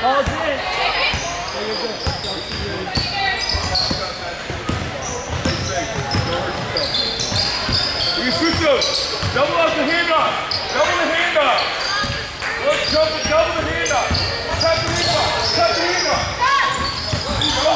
There you go. Double up the handoff. Double the handoff. Look, double, double the handoff. Cut the handoff. Cut the handoff. There you go.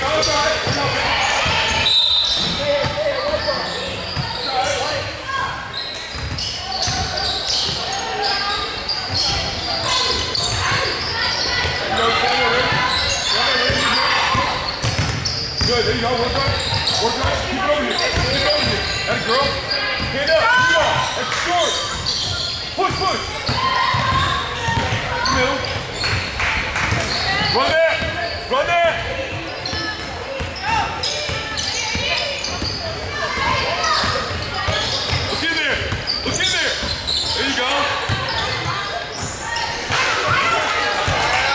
Go, it's all right. Come on. You know, come on, ready? Come on, ready? Good, there you go. Work on it. Work on it. Keep it over here. Keep it over here. That girl. Hand up. Come on. That's short. Push, push. Middle. Run that. Run that. Look in there. Look in there. There you go.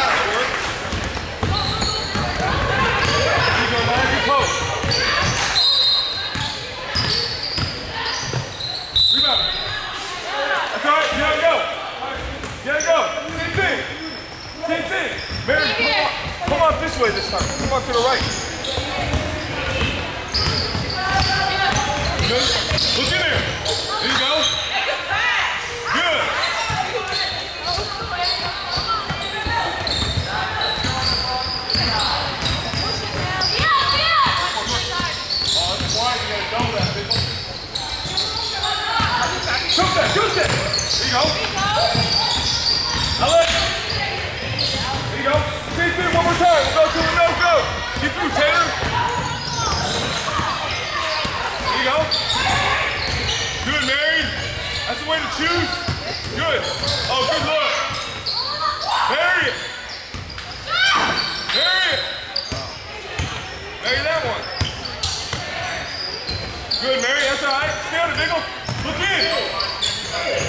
That worked. There you go, man. Good post. Rebound. That's all right. You gotta go. You gotta go. Same thing. Same thing. Mary, come on. Come on this way this time. Come on to the right. Good. Look in there. There you go. Good. Oh. Shoot you go. There you go. Same thing one more time. We'll go to the no go. Get through, Taylor. There you go. Good, Mary. To choose. Good. Oh, good look. Bury it. Bury it. Bury that one. Good, Mary. That's all right. Stay on it, Diggle. Look in. Good.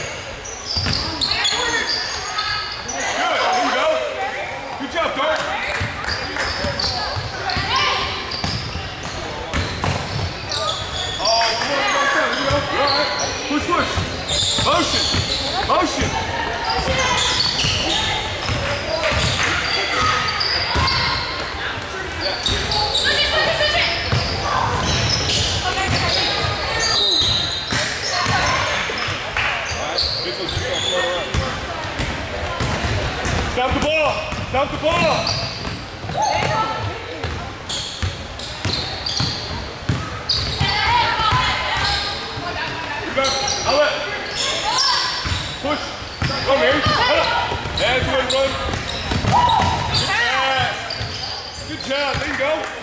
There you go. Good job, Dart. Oh, come on, come on, come on. There you go. All right. Push, push. Motion. Motion. Stop the ball. Stop the ball. Rebound. Outlet. Push. Go, Mary. That's way run. Good pass. Good job. There you go.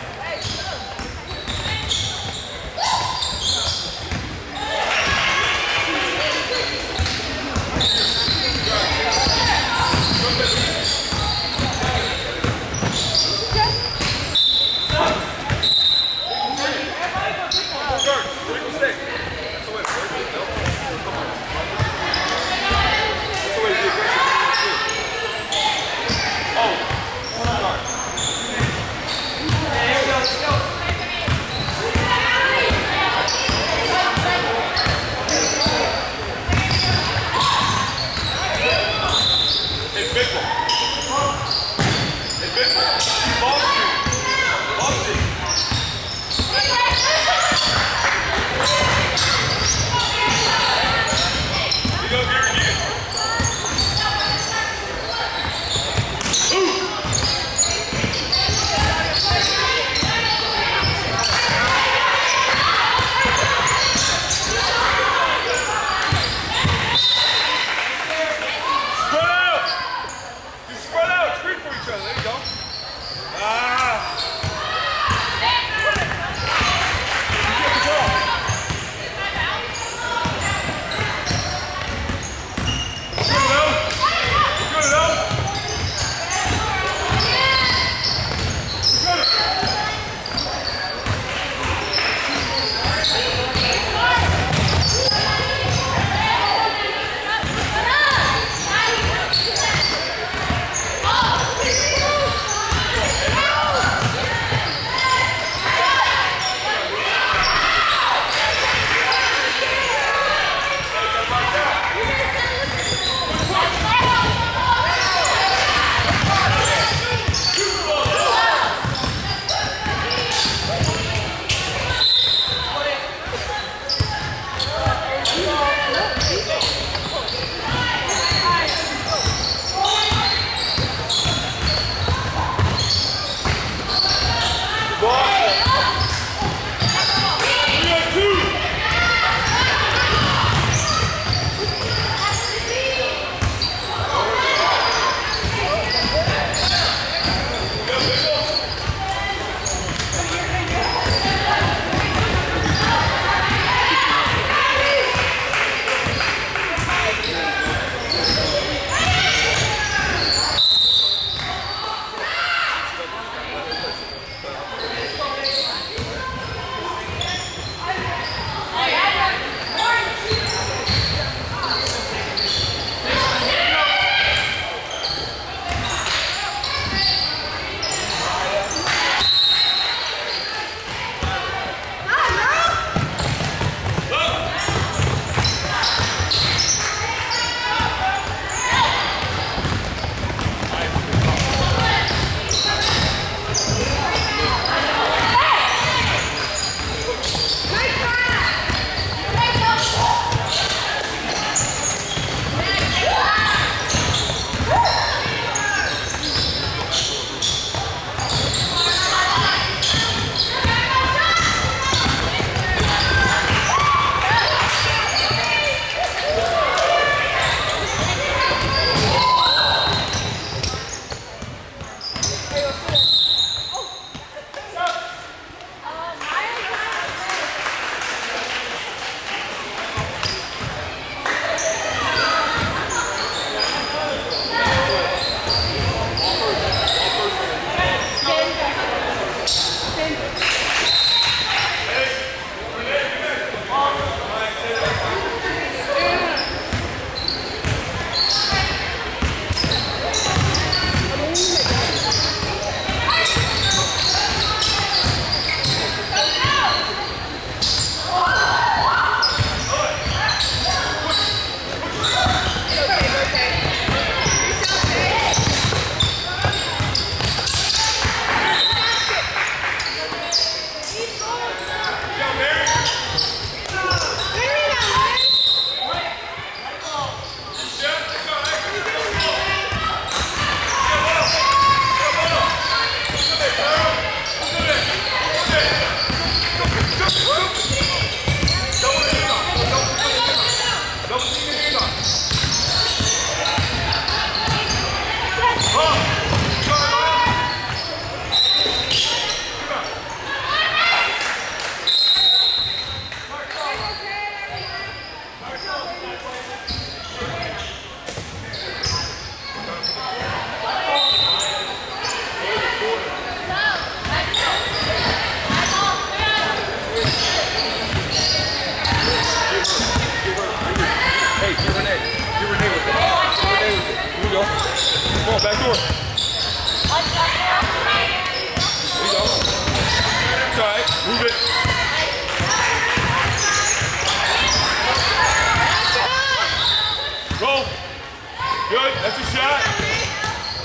Good. That's a shot.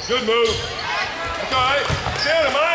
Good move. That's all right. Stand him.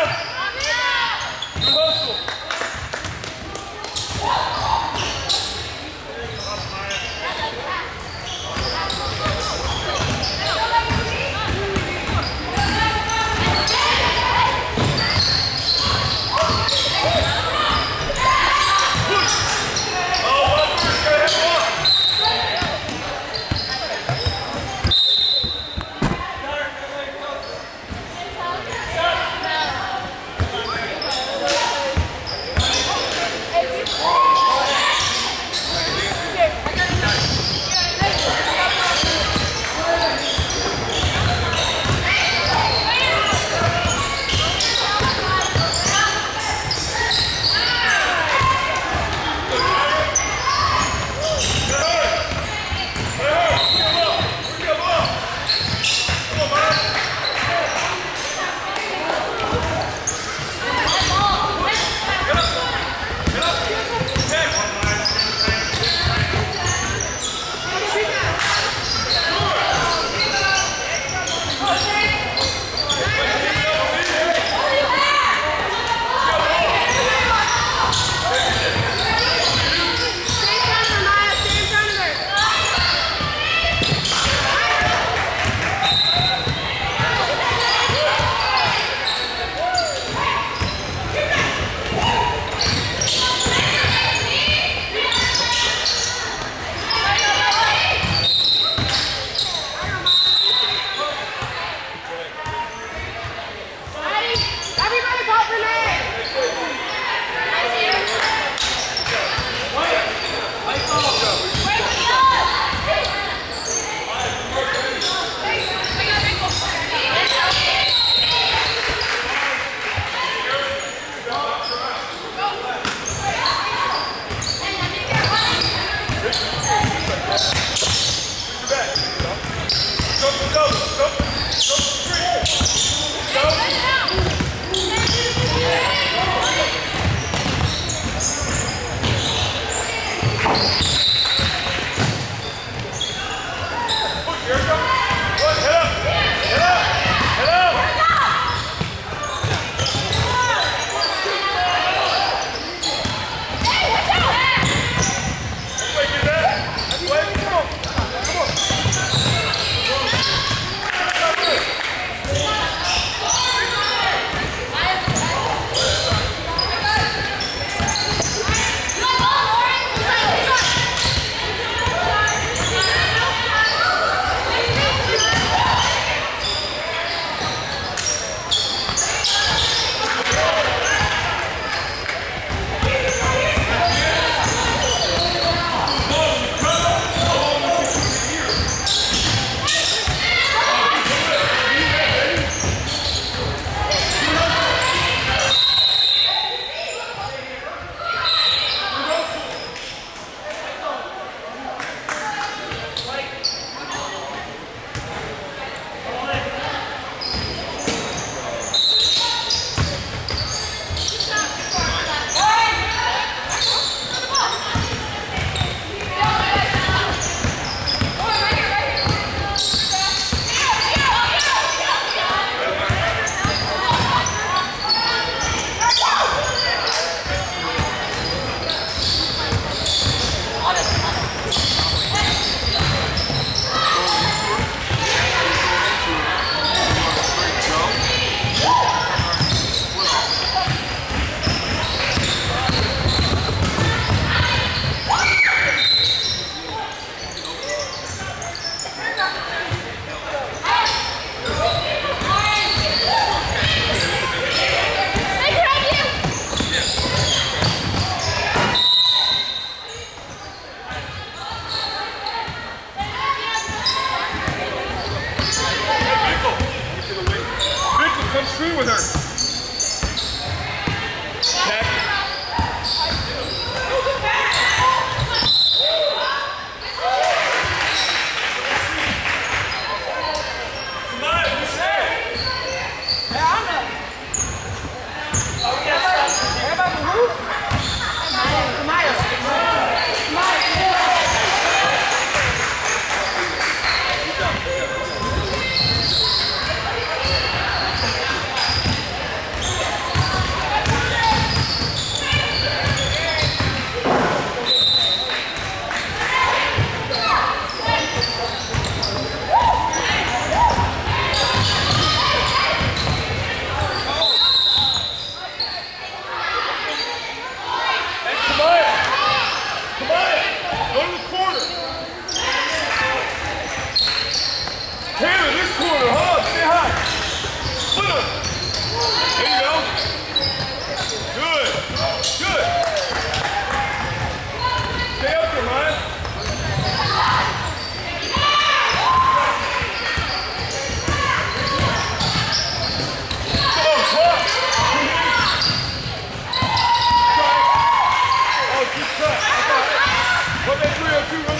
That three or two.